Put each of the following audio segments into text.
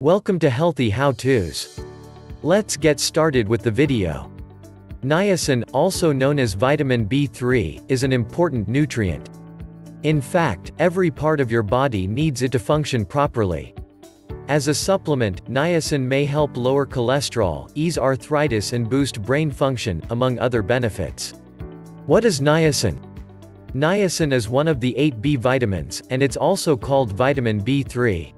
Welcome to Healthy How-Tos. Let's get started with the video. Niacin, also known as vitamin B3, is an important nutrient. In fact, every part of your body needs it to function properly. As a supplement, niacin may help lower cholesterol, ease arthritis and boost brain function, among other benefits. What is niacin? Niacin is one of the 8 B vitamins, and it's also called vitamin B3.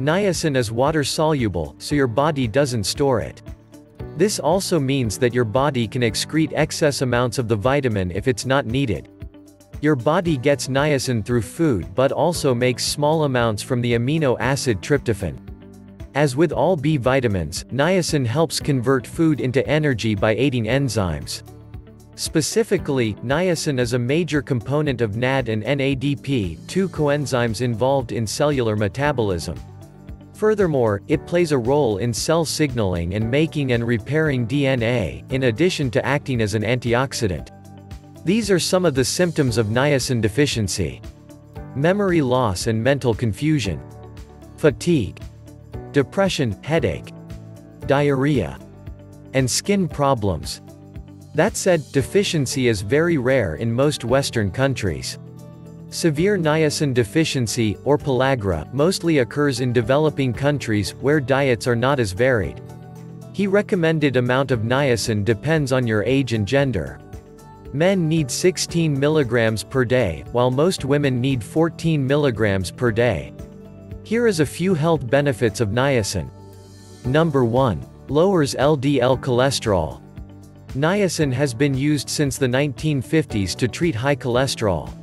Niacin is water-soluble, so your body doesn't store it. This also means that your body can excrete excess amounts of the vitamin if it's not needed. Your body gets niacin through food but also makes small amounts from the amino acid tryptophan. As with all B vitamins, niacin helps convert food into energy by aiding enzymes. Specifically, niacin is a major component of NAD and NADP, two coenzymes involved in cellular metabolism. Furthermore, it plays a role in cell signaling and making and repairing DNA, in addition to acting as an antioxidant. These are some of the symptoms of niacin deficiency. Memory loss and mental confusion. Fatigue. Depression, headache. Diarrhea. And skin problems. That said, deficiency is very rare in most Western countries. Severe niacin deficiency, or pellagra, mostly occurs in developing countries, where diets are not as varied. He recommended amount of niacin depends on your age and gender. Men need 16 mg per day, while most women need 14 mg per day. Here is a few health benefits of niacin. Number 1. Lowers LDL cholesterol. Niacin has been used since the 1950s to treat high cholesterol.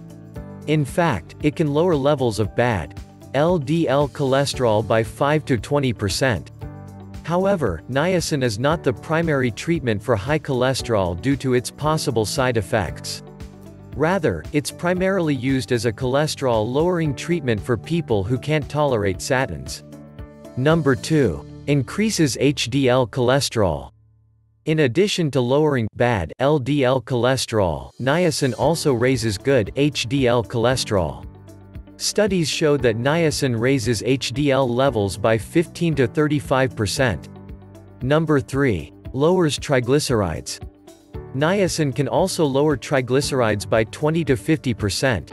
In fact, it can lower levels of bad LDL cholesterol by 5 to 20%. However, niacin is not the primary treatment for high cholesterol due to its possible side effects. Rather, it's primarily used as a cholesterol-lowering treatment for people who can't tolerate statins. Number 2. Increases HDL cholesterol. In addition to lowering bad LDL cholesterol, niacin also raises good HDL cholesterol. Studies show that niacin raises HDL levels by 15 to 35%. Number 3. Lowers triglycerides. Niacin can also lower triglycerides by 20 to 50%.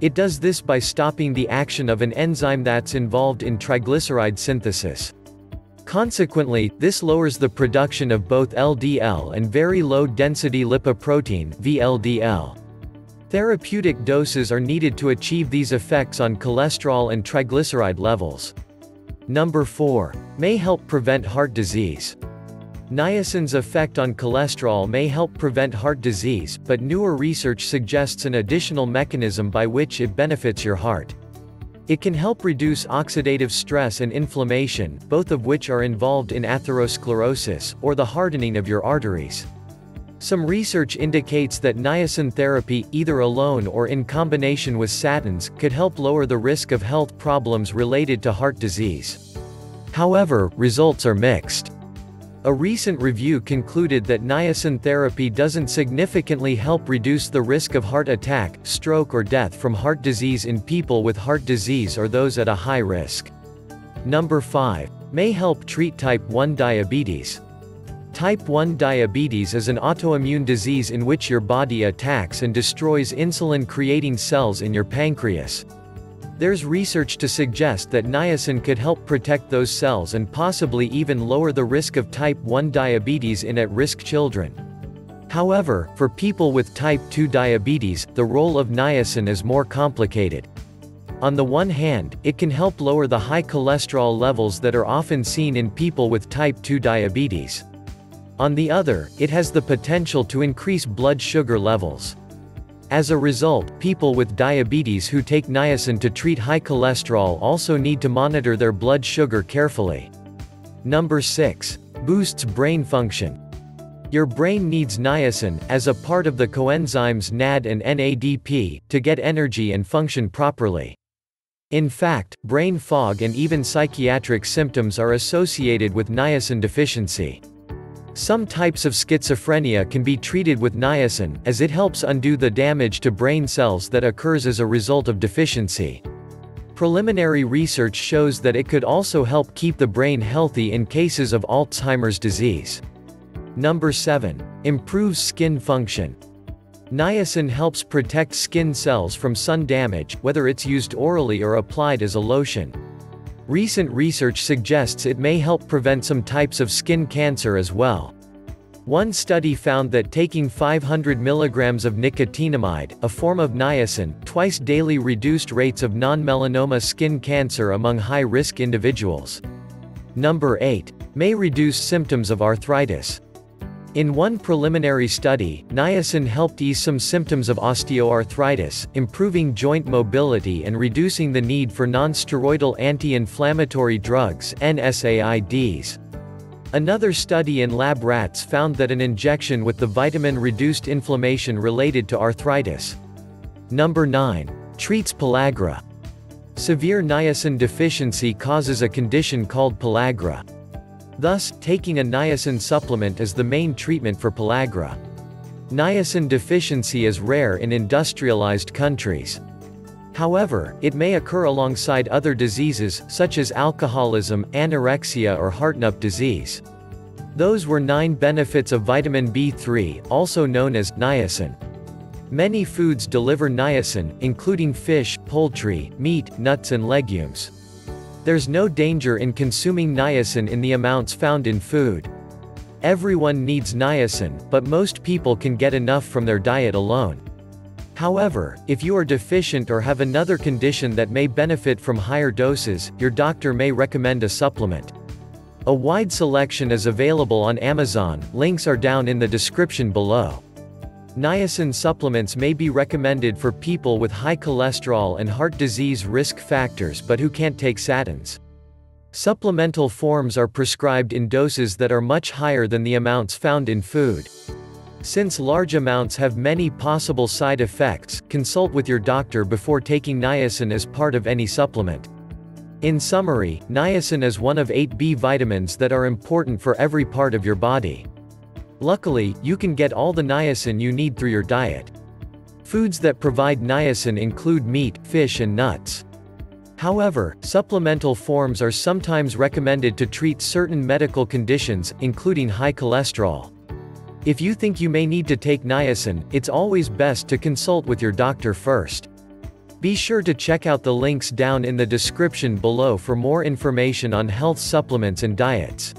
It does this by stopping the action of an enzyme that's involved in triglyceride synthesis. Consequently, this lowers the production of both LDL and very low-density lipoprotein VLDL. Therapeutic doses are needed to achieve these effects on cholesterol and triglyceride levels. Number 4. May help prevent heart disease. Niacin's effect on cholesterol may help prevent heart disease, but newer research suggests an additional mechanism by which it benefits your heart. It can help reduce oxidative stress and inflammation, both of which are involved in atherosclerosis, or the hardening of your arteries. Some research indicates that niacin therapy, either alone or in combination with statins, could help lower the risk of health problems related to heart disease. However, results are mixed. A recent review concluded that niacin therapy doesn't significantly help reduce the risk of heart attack, stroke or death from heart disease in people with heart disease or those at a high risk. Number 5. May help treat type 1 diabetes. Type 1 diabetes is an autoimmune disease in which your body attacks and destroys insulin-creating cells in your pancreas. There's research to suggest that niacin could help protect those cells and possibly even lower the risk of type 1 diabetes in at-risk children. However, for people with type 2 diabetes, the role of niacin is more complicated. On the one hand, it can help lower the high cholesterol levels that are often seen in people with type 2 diabetes. On the other, it has the potential to increase blood sugar levels. As a result, people with diabetes who take niacin to treat high cholesterol also need to monitor their blood sugar carefully. Number 6. Boosts brain function. Your brain needs niacin, as a part of the coenzymes NAD and NADP, to get energy and function properly. In fact, brain fog and even psychiatric symptoms are associated with niacin deficiency. Some types of schizophrenia can be treated with niacin, as it helps undo the damage to brain cells that occurs as a result of deficiency. Preliminary research shows that it could also help keep the brain healthy in cases of Alzheimer's disease. Number 7. Improves skin function. Niacin helps protect skin cells from sun damage, whether it's used orally or applied as a lotion. Recent research suggests it may help prevent some types of skin cancer as well. One study found that taking 500 mg of nicotinamide, a form of niacin, twice daily reduced rates of non-melanoma skin cancer among high-risk individuals. Number 8. May reduce symptoms of arthritis. In one preliminary study, niacin helped ease some symptoms of osteoarthritis, improving joint mobility and reducing the need for non-steroidal anti-inflammatory drugs NSAIDs. Another study in lab rats found that an injection with the vitamin reduced inflammation related to arthritis. Number 9. Treats pellagra. Severe niacin deficiency causes a condition called pellagra. Thus, taking a niacin supplement is the main treatment for pellagra. Niacin deficiency is rare in industrialized countries. However, it may occur alongside other diseases, such as alcoholism, anorexia or Hartnup disease. Those were 9 benefits of vitamin B3, also known as niacin. Many foods deliver niacin, including fish, poultry, meat, nuts and legumes. There's no danger in consuming niacin in the amounts found in food. Everyone needs niacin, but most people can get enough from their diet alone. However, if you are deficient or have another condition that may benefit from higher doses, your doctor may recommend a supplement. A wide selection is available on Amazon, links are down in the description below. Niacin supplements may be recommended for people with high cholesterol and heart disease risk factors but who can't take statins. Supplemental forms are prescribed in doses that are much higher than the amounts found in food. Since large amounts have many possible side effects, consult with your doctor before taking niacin as part of any supplement. In summary, niacin is one of 8 B vitamins that are important for every part of your body. Luckily, you can get all the niacin you need through your diet. Foods that provide niacin include meat, fish and nuts. However, supplemental forms are sometimes recommended to treat certain medical conditions, including high cholesterol. If you think you may need to take niacin, it's always best to consult with your doctor first. Be sure to check out the links down in the description below for more information on health supplements and diets.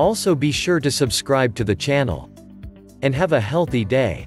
Also be sure to subscribe to the channel. And have a healthy day.